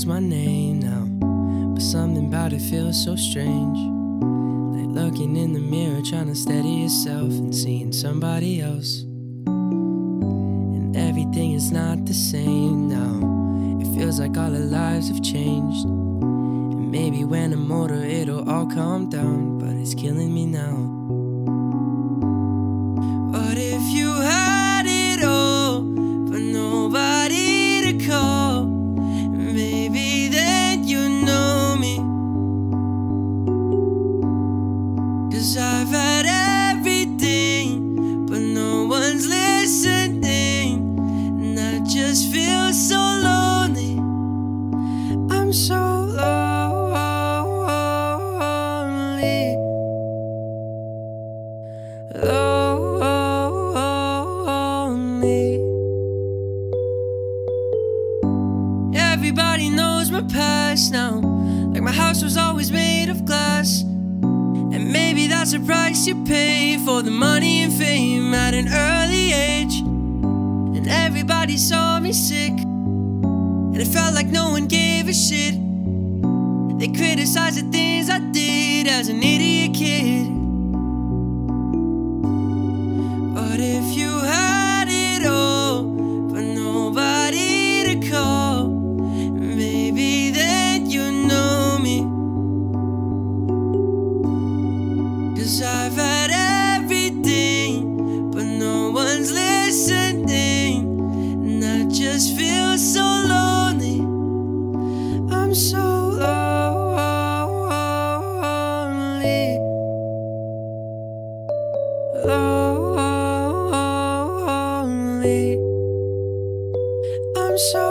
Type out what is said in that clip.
knows my name now, but something about it feels so strange. Like looking in the mirror, trying to steady yourself and seeing somebody else. And everything is not the same now. It feels like all our lives have changed. And maybe when I'm older, it'll all calm down, but it's killing me now. Just feel so lonely. I'm so lonely. Lonely. Everybody knows my past now. Like my house was always made of glass. And maybe that's the price you pay for the money and fame at an early age. Everybody saw me sick, and it felt like no one gave a shit. They criticized the things I did as an idiot kid. But if you had it all, but nobody to call, maybe then you know me. Cause I've just feel so lonely. I'm so lonely. Lonely. I'm so.